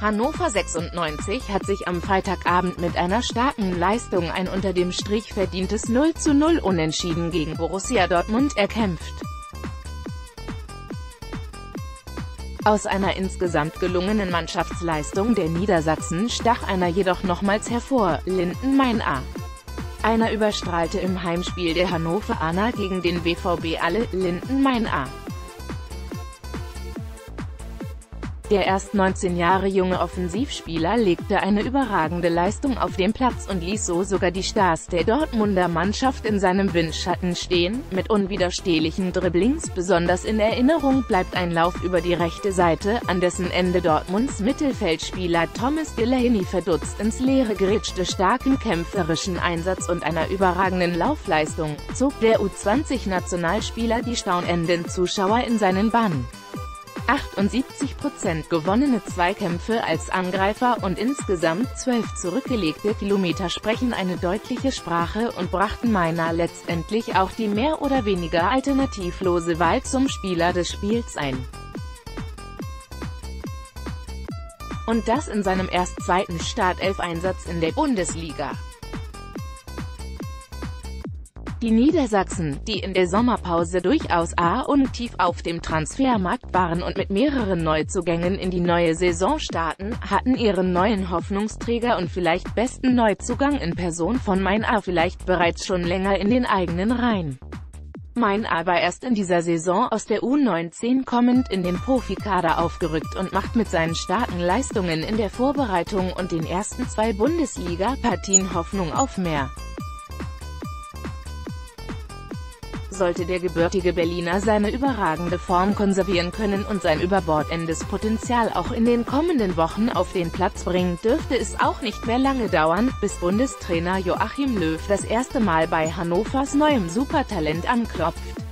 Hannover 96 hat sich am Freitagabend mit einer starken Leistung ein unter dem Strich verdientes 0 zu 0 Unentschieden gegen Borussia Dortmund erkämpft. Aus einer insgesamt gelungenen Mannschaftsleistung der Niedersachsen stach einer jedoch nochmals hervor, Linden Main A. Einer überstrahlte im Heimspiel der Hannoveraner gegen den BVB alle, Linden Main A. Der erst 19 Jahre junge Offensivspieler legte eine überragende Leistung auf dem Platz und ließ so sogar die Stars der Dortmunder Mannschaft in seinem Windschatten stehen, mit unwiderstehlichen Dribblings. Besonders in Erinnerung bleibt ein Lauf über die rechte Seite, an dessen Ende Dortmunds Mittelfeldspieler Thomas Delaney verdutzt ins Leere gerätschte starken kämpferischen Einsatz und einer überragenden Laufleistung, zog der U20-Nationalspieler die staunenden Zuschauer in seinen Bann. 78% gewonnene Zweikämpfe als Angreifer und insgesamt 12 zurückgelegte Kilometer sprechen eine deutliche Sprache und brachten Meiner letztendlich auch die mehr oder weniger alternativlose Wahl zum Spieler des Spiels ein. Und das in seinem erst zweiten Startelf-Einsatz in der Bundesliga. Die Niedersachsen, die in der Sommerpause durchaus A und tief auf dem Transfermarkt waren und mit mehreren Neuzugängen in die neue Saison starten, hatten ihren neuen Hoffnungsträger und vielleicht besten Neuzugang in Person von Main A vielleicht bereits schon länger in den eigenen Reihen. Main A war erst in dieser Saison aus der U19 kommend in den Profikader aufgerückt und macht mit seinen starken Leistungen in der Vorbereitung und den ersten zwei Bundesliga-Partien Hoffnung auf mehr. Sollte der gebürtige Berliner seine überragende Form konservieren können und sein überbordendes Potenzial auch in den kommenden Wochen auf den Platz bringen, dürfte es auch nicht mehr lange dauern, bis Bundestrainer Joachim Löw das erste Mal bei Hannovers neuem Supertalent anklopft.